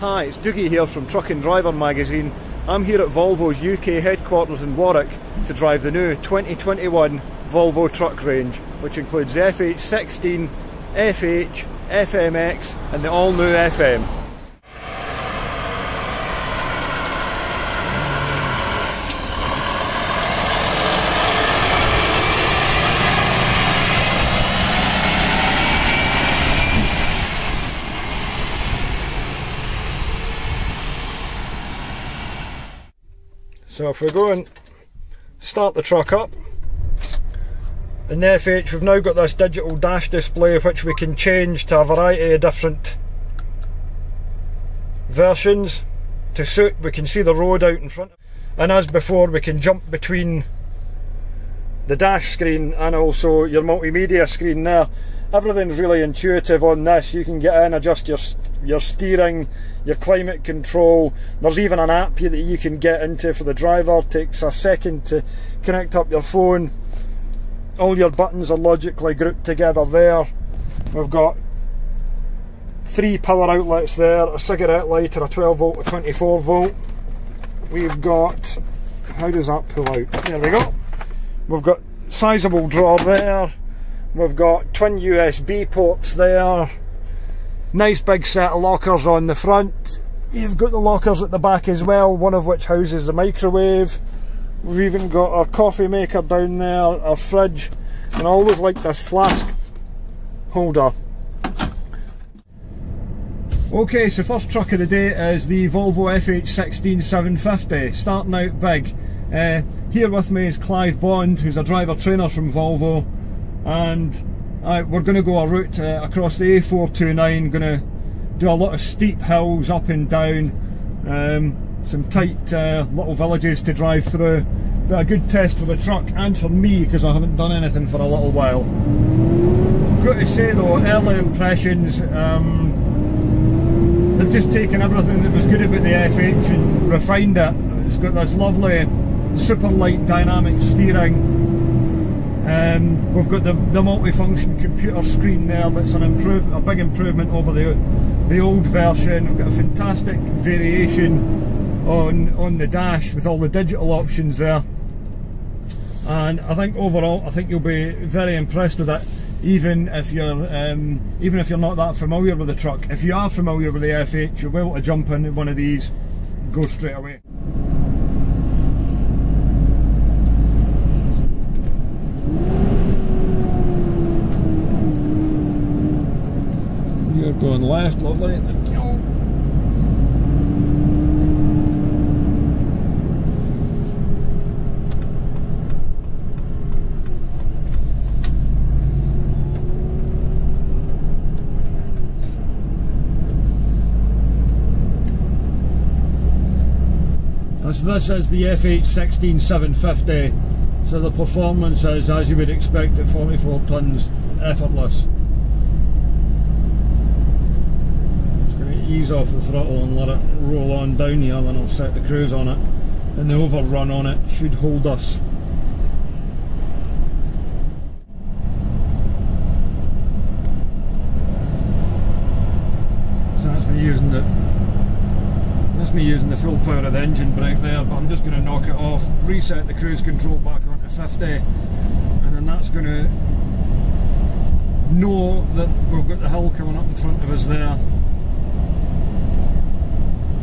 Hi, it's Dougie here from Truck and Driver magazine. I'm here at Volvo's UK headquarters in Warwick to drive the new 2021 Volvo truck range, which includes FH16, FH, FMX and the all new FM. So if we go and start the truck up, in the FH we've now got this digital dash display which we can change to a variety of different versions to suit. We can see the road out in front and as before we can jump between the dash screen and also your multimedia screen there. Everything's really intuitive on this. You can get in, adjust your your steering, your climate control. There's even an app that you can get into for the driver. It takes a second to connect up your phone. All your buttons are logically grouped together there. We've got three power outlets there, a cigarette lighter, a 12 volt, a 24 volt. We've got, how does that pull out? There we go. We've got sizable drawer there. We've got twin USB ports there Nice big set of lockers on the front. You've got the lockers at the back as well, one of which houses the microwave. We've even got our coffee maker down there, our fridge, and I always like this flask holder. Okay, so first truck of the day is the Volvo FH16 750, starting out big. Uh, here with me is Clive Bond, who's a driver trainer from Volvo, and uh, we're going to go a route uh, across the A429, going to do a lot of steep hills up and down, um, some tight uh, little villages to drive through. But a good test for the truck and for me because I haven't done anything for a little while. Got to say though, early impressions, um, they've just taken everything that was good about the FH and refined it. It's got this lovely super light dynamic steering um, we've got the, the multi-function computer screen there that's an improve, a big improvement over the, the old version. We've got a fantastic variation on, on the dash with all the digital options there. And I think overall, I think you'll be very impressed with it even if you're um, even if you're not that familiar with the truck. If you are familiar with the FH, you'll be able to jump in one of these, go straight away. Going left, lovely. Thank you. So this is the FH16 750 so the performance is as you would expect at 44 tonnes effortless ease off the throttle and let it roll on down here then I'll set the cruise on it. And the overrun on it should hold us. So that's me using the that's me using the full power of the engine brake there but I'm just going to knock it off reset the cruise control back onto 50 and then that's going to know that we've got the hill coming up in front of us there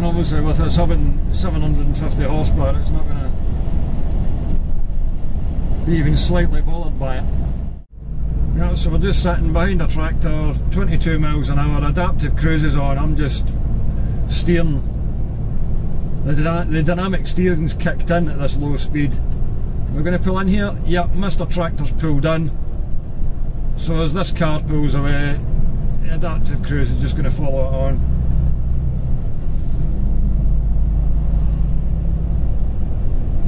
and obviously with a 7, 750 horsepower it's not going to be even slightly bothered by it. Yeah, so we're just sitting behind a tractor, 22 miles an hour, adaptive cruise is on, I'm just steering. The, the dynamic steering's kicked in at this low speed. We're going to pull in here, yep, Mr Tractor's pulled in. So as this car pulls away, adaptive cruise is just going to follow it on.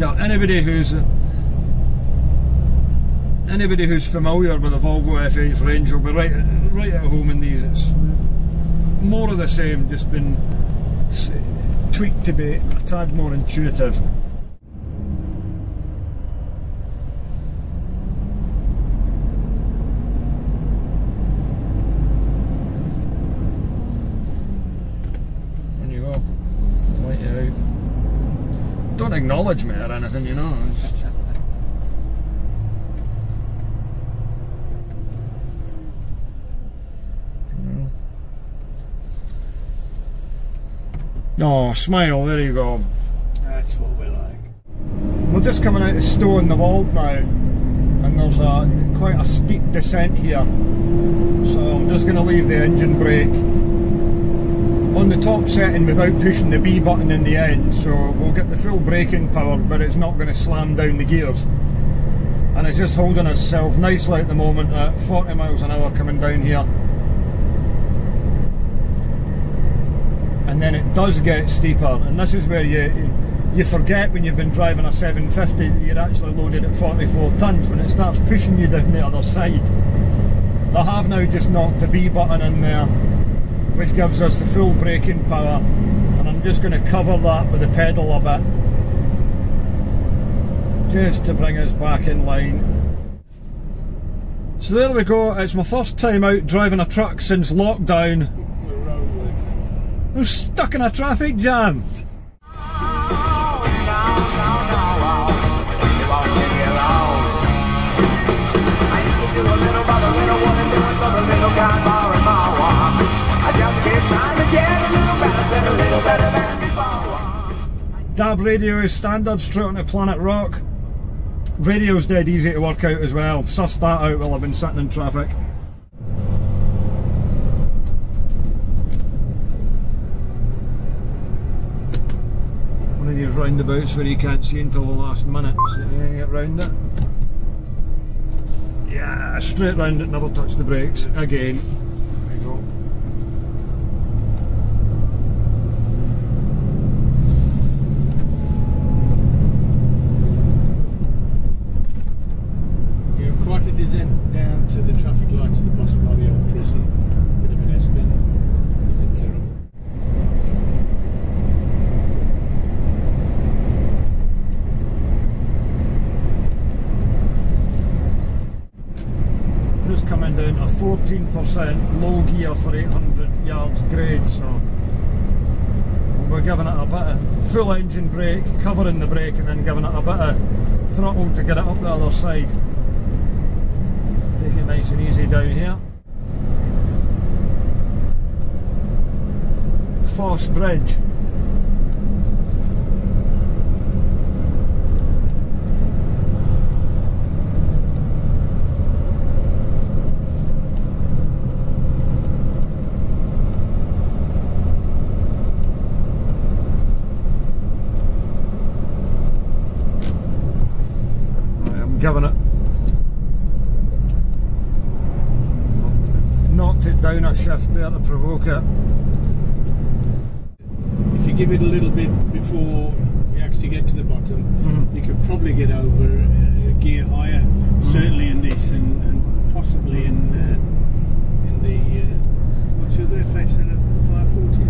Yeah, anybody who's anybody who's familiar with the Volvo FH range will be right right at home in these. It's more of the same, just been tweaked to be a tad more intuitive. When acknowledge me or anything, you know. Oh, smile, there you go. That's what we like. We're just coming out of Stow on the Wold now, and there's a quite a steep descent here. So I'm just going to leave the engine brake on the top setting without pushing the B button in the end, so we'll get the full braking power, but it's not going to slam down the gears. And it's just holding itself nicely at the moment at 40 miles an hour coming down here. and then it does get steeper and this is where you you forget when you've been driving a 750 that you're actually loaded at 44 tons when it starts pushing you down the other side. They have now just knocked the B button in there which gives us the full braking power and I'm just going to cover that with the pedal a bit just to bring us back in line. So there we go, it's my first time out driving a truck since lockdown we're stuck in a traffic jam. DAB radio is standard straight onto Planet Rock. Radio's dead easy to work out as well. Sussed that out while I've been sitting in traffic. One of these roundabouts where you can't see until the last minute, so you get round it. Yeah, straight round it, never touch the brakes again. There you go. Yeah, quite a descent down to the traffic lights at the bottom of the old prison. Nothing terrible. coming down a 14% low gear for 800 yards grade so we're giving it a bit of full engine brake, covering the brake and then giving it a bit of throttle to get it up the other side. It nice and easy down here. Fossebridge. giving it. Knocked it down a shift there to provoke it. If you give it a little bit before you actually get to the bottom, mm -hmm. you could probably get over a gear higher, mm -hmm. certainly in this and, and possibly in uh, in the uh, what's your other? A 540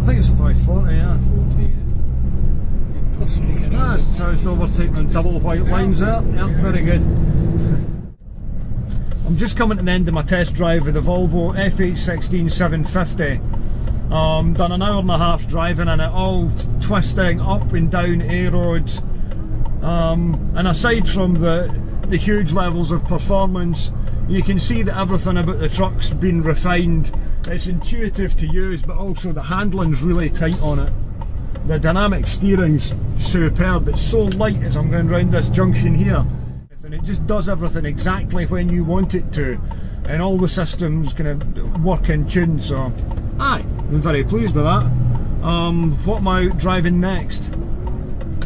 I think it's a 540, yeah. 540, yeah possibly get ah, So it's overtaking double white lines there. Yeah, very good. I'm just coming to the end of my test drive with the Volvo FH16 750. Um, done an hour and a half driving in it, all twisting up and down A roads. Um, and aside from the, the huge levels of performance, you can see that everything about the truck's been refined. It's intuitive to use, but also the handling's really tight on it. The dynamic steering's superb. It's so light as I'm going round this junction here. It just does everything exactly when you want it to. And all the systems kind of work in tune. So, aye, I'm very pleased with that. Um, what am I driving next?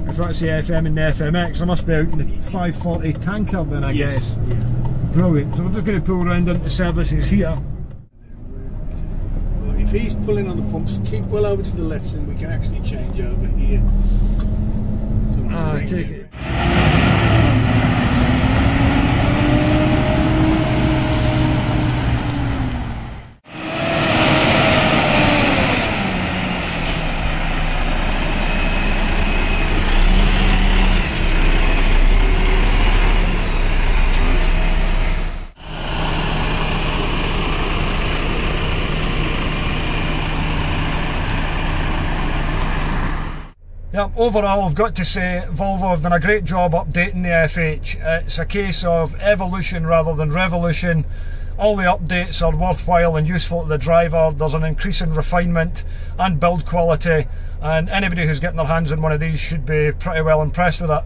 If that's the FM and the FMX, I must be out in the 540 tanker then I yes. guess. Yeah. Brilliant. So we're just going to pull around into services here if he's pulling on the pumps, keep well over to the left and we can actually change over here. So ah, take it. Yep, overall I've got to say Volvo have done a great job updating the FH. It's a case of evolution rather than revolution. All the updates are worthwhile and useful to the driver. There's an increase in refinement and build quality and anybody who's getting their hands on one of these should be pretty well impressed with it.